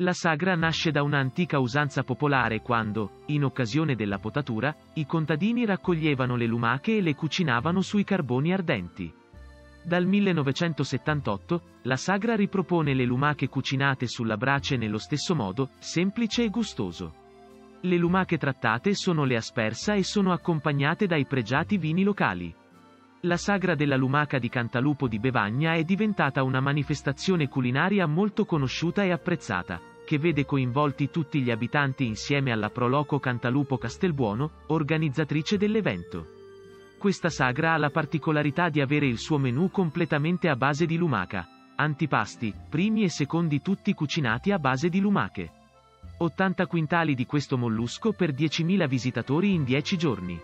La sagra nasce da una antica usanza popolare quando, in occasione della potatura, i contadini raccoglievano le lumache e le cucinavano sui carboni ardenti. Dal 1978, la sagra ripropone le lumache cucinate sulla brace nello stesso modo, semplice e gustoso. Le lumache trattate sono le aspersa e sono accompagnate dai pregiati vini locali. La sagra della lumaca di Cantalupo di Bevagna è diventata una manifestazione culinaria molto conosciuta e apprezzata, che vede coinvolti tutti gli abitanti insieme alla Proloco Cantalupo Castelbuono, organizzatrice dell'evento. Questa sagra ha la particolarità di avere il suo menù completamente a base di lumaca. Antipasti, primi e secondi tutti cucinati a base di lumache. 80 quintali di questo mollusco per 10.000 visitatori in 10 giorni.